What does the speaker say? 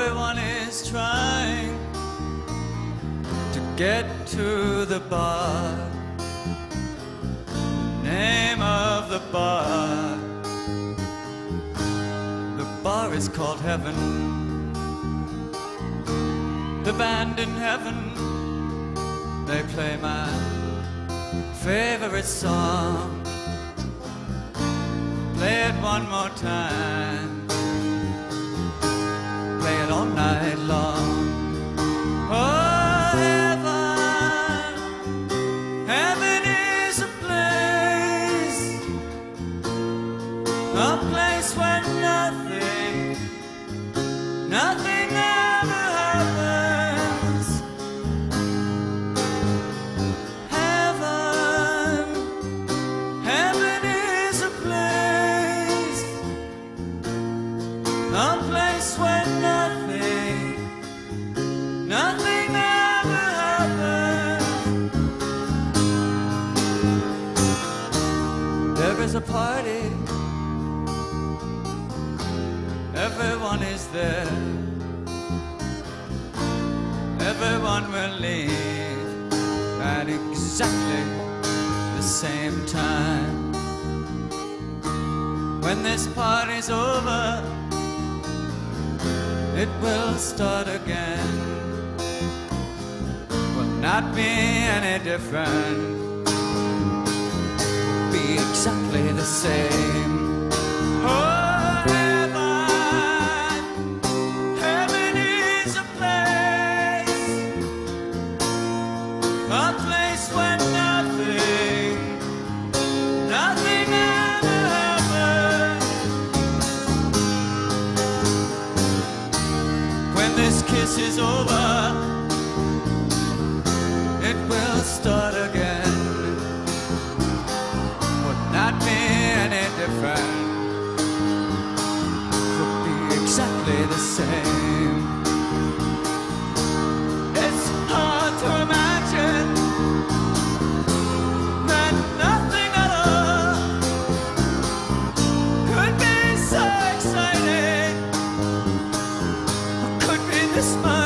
Everyone is trying to get to the bar. Name of the bar. The bar is called Heaven. The band in heaven, they play my favorite song. Play it one more time where nothing, nothing ever happens. Heaven, heaven is a place, a place where nothing, nothing. There is a party, everyone is there, everyone will leave at exactly the same time. When this party's over, it will start again. Will not be any different. Be exactly the same. This is over, it will start again. Would not be any different. Would be exactly the same. Could